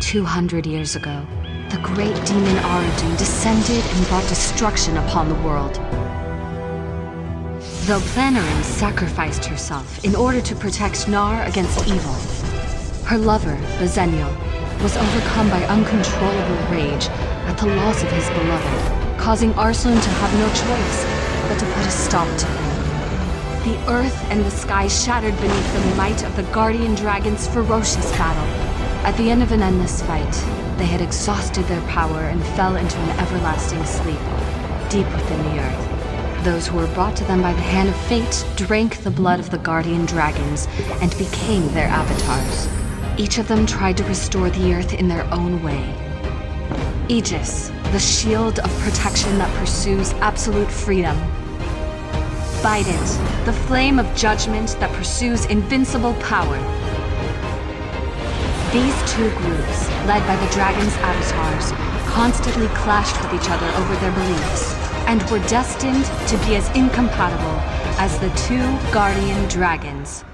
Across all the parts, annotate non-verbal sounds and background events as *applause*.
Two hundred years ago, the great demon Arjun descended and brought destruction upon the world. Though Planarin sacrificed herself in order to protect Nar against evil, her lover, Bezeniel, was overcome by uncontrollable rage at the loss of his beloved, causing Arslan to have no choice but to put a stop to him. The earth and the sky shattered beneath the might of the guardian dragon's ferocious battle. At the end of an endless fight, they had exhausted their power and fell into an everlasting sleep, deep within the earth. Those who were brought to them by the hand of fate drank the blood of the guardian dragons and became their avatars. Each of them tried to restore the earth in their own way. Aegis, the shield of protection that pursues absolute freedom. Bident, the flame of judgment that pursues invincible power. These two groups, led by the Dragon's avatars, constantly clashed with each other over their beliefs, and were destined to be as incompatible as the two Guardian Dragons.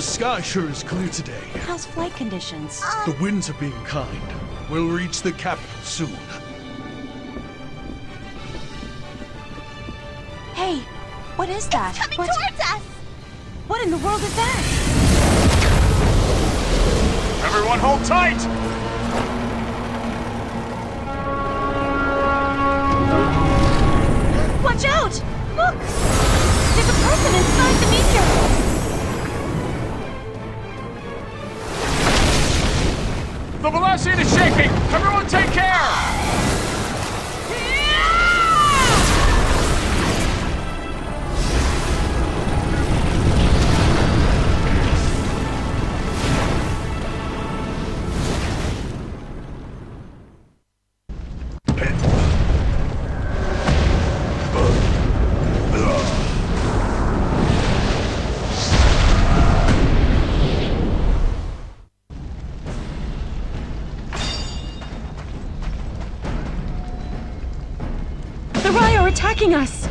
The sky sure is clear today. How's flight conditions? The winds are being kind. We'll reach the capital soon. Hey, what is that? Coming what, towards us! what in the world is that? Everyone hold tight! Watch out! Look! There's a person inside the meteor! The Velocity is shaking! Everyone take care! Attacking us!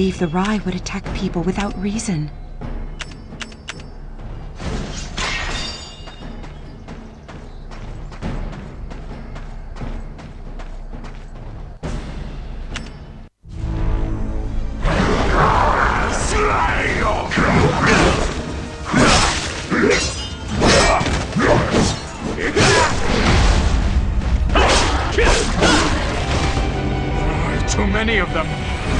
Believe the Rai would attack people without reason. Too many of them.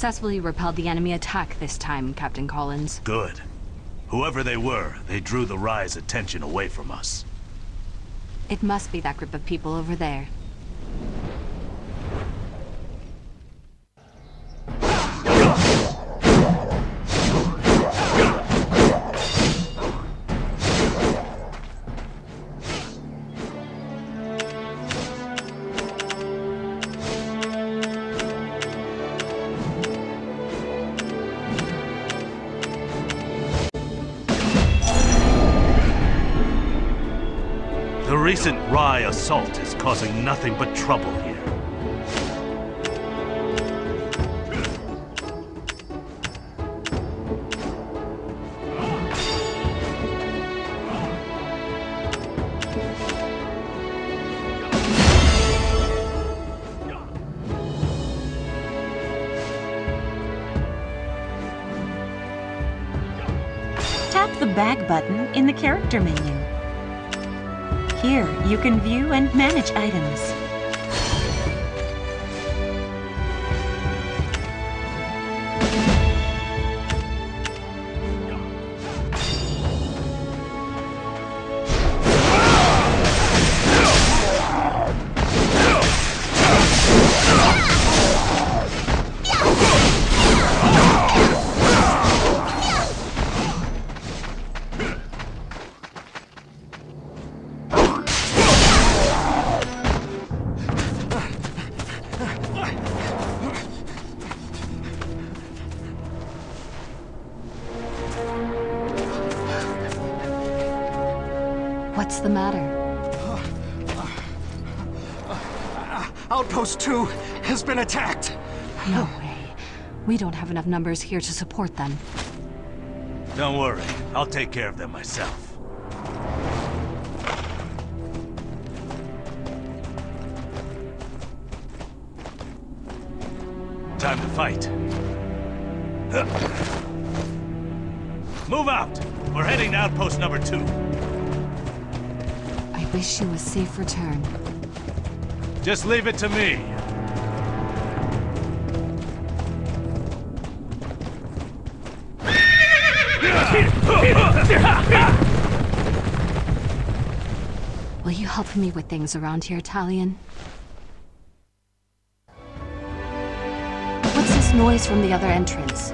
successfully repelled the enemy attack this time, Captain Collins. Good. Whoever they were, they drew the Rye's attention away from us. It must be that group of people over there. Recent Rye assault is causing nothing but trouble here. Don't have enough numbers here to support them. Don't worry, I'll take care of them myself. Time to fight. *laughs* Move out! We're heading to outpost number two. I wish you a safe return. Just leave it to me. Will you help me with things around here, Talion? What's this noise from the other entrance?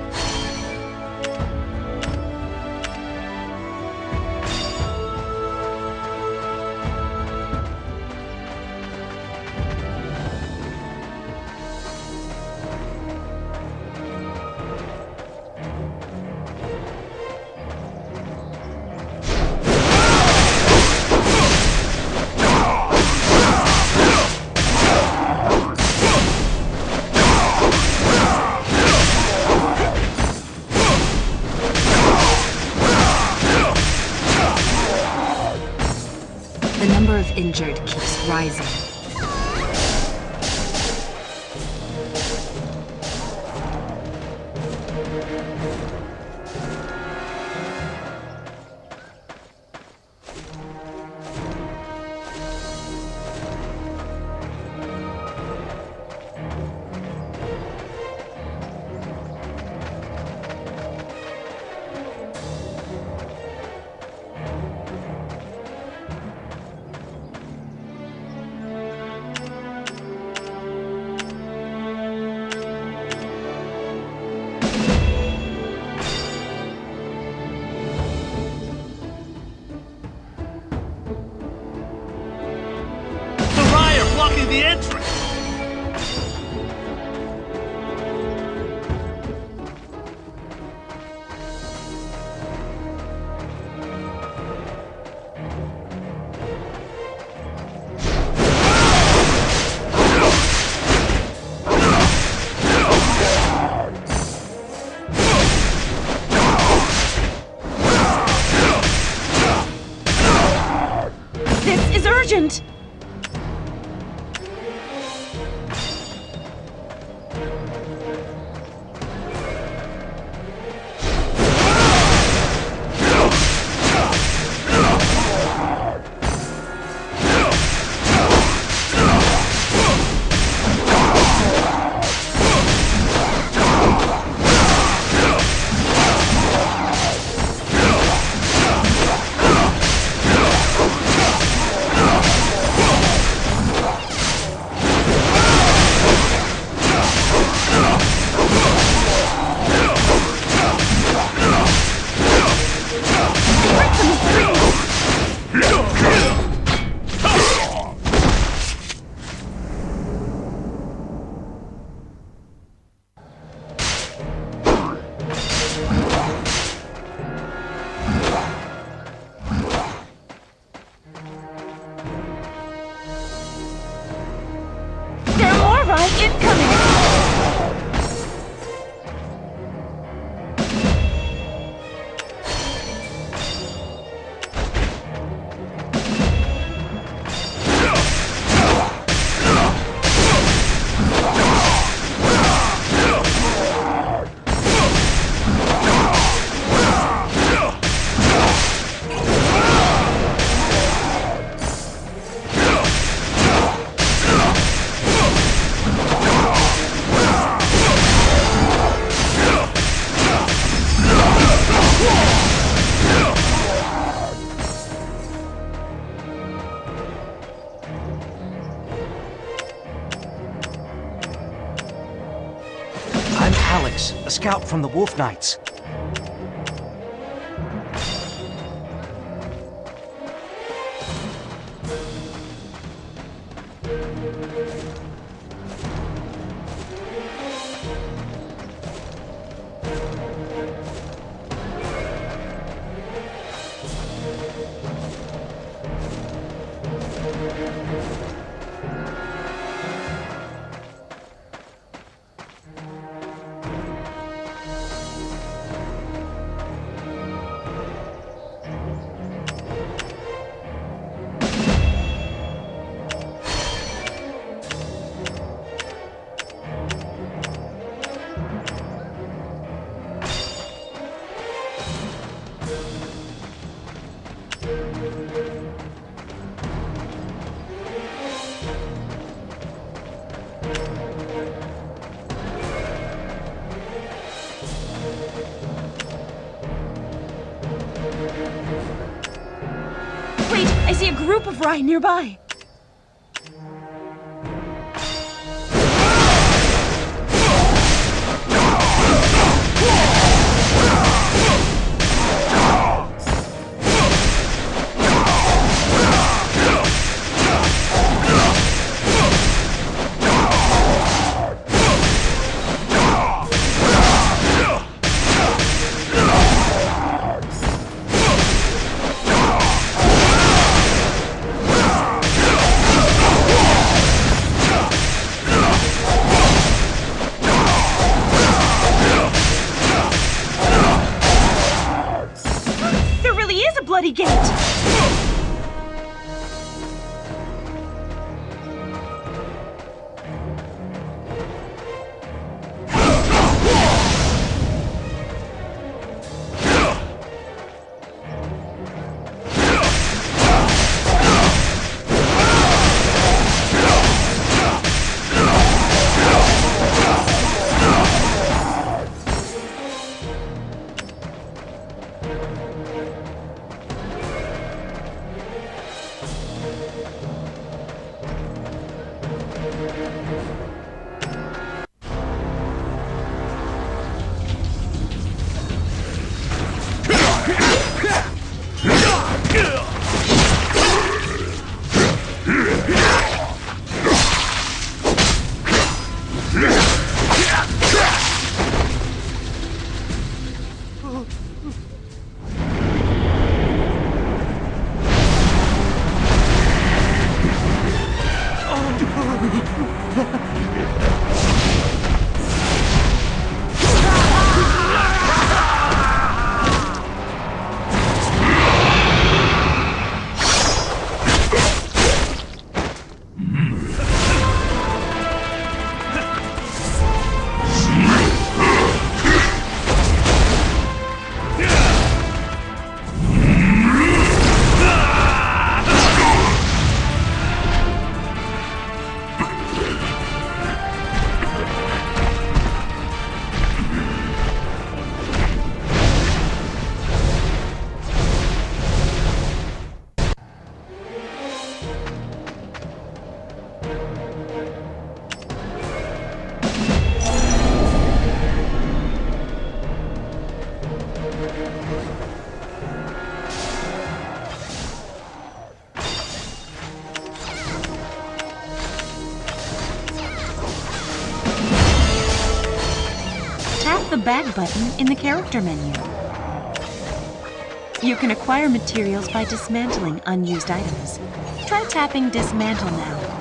Injured keeps rising. From the Wolf Knights. Of Rai nearby. Button in the character menu. You can acquire materials by dismantling unused items. Try tapping Dismantle now.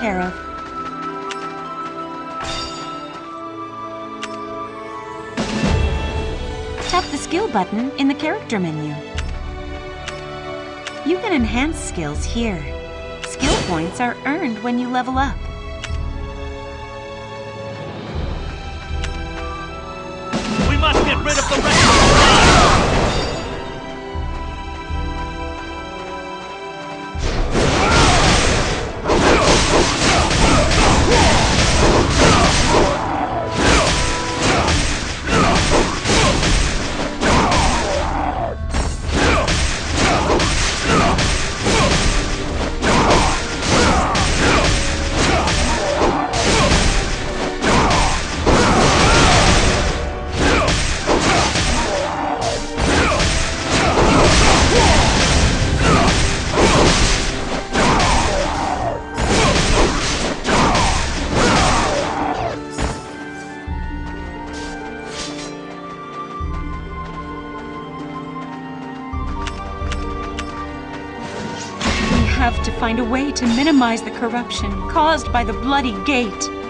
Care of. Tap the skill button in the character menu. You can enhance skills here. Skill points are earned when you level up. Find a way to minimize the corruption caused by the Bloody Gate.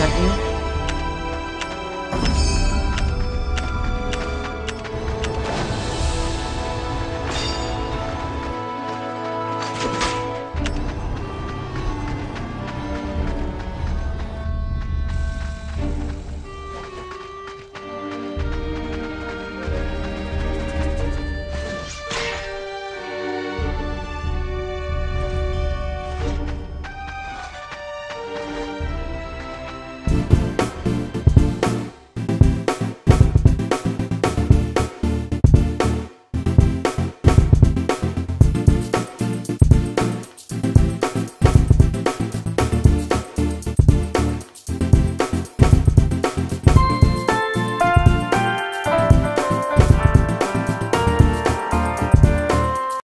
Sentinel?